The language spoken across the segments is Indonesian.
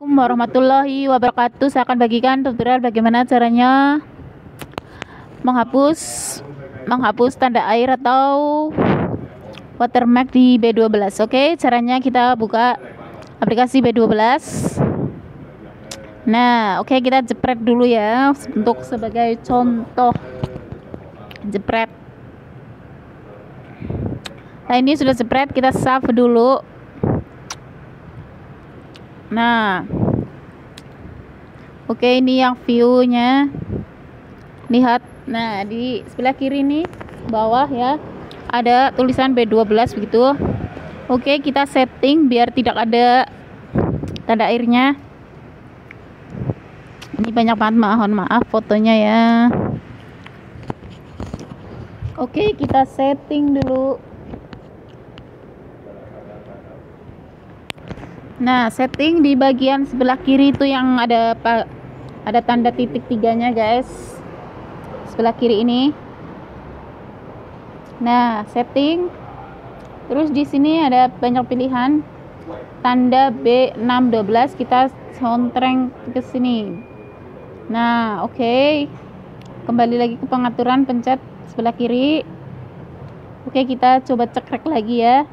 Assalamualaikum warahmatullahi wabarakatuh. Saya akan bagikan tutorial bagaimana caranya menghapus menghapus tanda air atau watermark di B12. Oke, caranya kita buka aplikasi B12. Nah, oke kita jepret dulu ya untuk sebagai contoh. Jepret. Nah, ini sudah jepret, kita save dulu. Nah, oke ini yang view-nya. Lihat, nah di sebelah kiri nih bawah ya ada tulisan B12 begitu. Oke, kita setting biar tidak ada tanda airnya. Ini banyak banget mohon maaf fotonya ya. Oke, kita setting dulu. Nah, setting di bagian sebelah kiri itu yang ada ada tanda titik tiganya, guys. Sebelah kiri ini. Nah, setting. Terus di sini ada banyak pilihan. Tanda B612 kita soundtrack ke sini. Nah, oke. Okay. Kembali lagi ke pengaturan pencet sebelah kiri. Oke, kita coba cekrek lagi ya.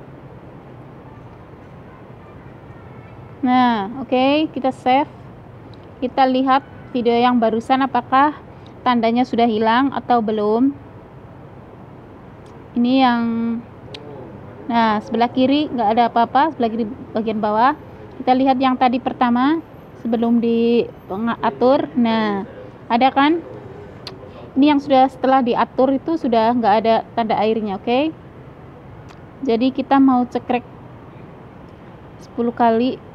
Nah, oke, okay, kita save. Kita lihat video yang barusan apakah tandanya sudah hilang atau belum. Ini yang Nah, sebelah kiri nggak ada apa-apa, sebelah kiri bagian bawah. Kita lihat yang tadi pertama sebelum diatur. Nah, ada kan? Ini yang sudah setelah diatur itu sudah nggak ada tanda airnya, oke? Okay? Jadi kita mau cekrek 10 kali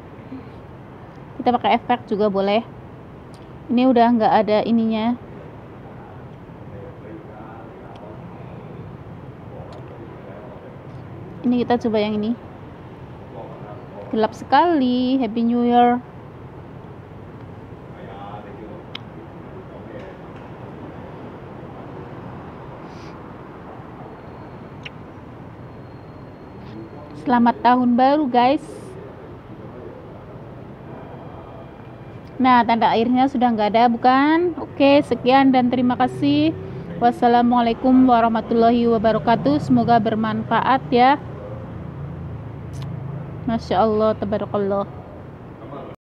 kita pakai efek juga boleh. Ini udah nggak ada ininya. Ini kita coba yang ini. Gelap sekali happy new year. Selamat tahun baru guys Nah, tanda airnya sudah nggak ada, bukan? Oke, sekian dan terima kasih. Wassalamualaikum warahmatullahi wabarakatuh. Semoga bermanfaat ya. Masya Allah, tabarakallah.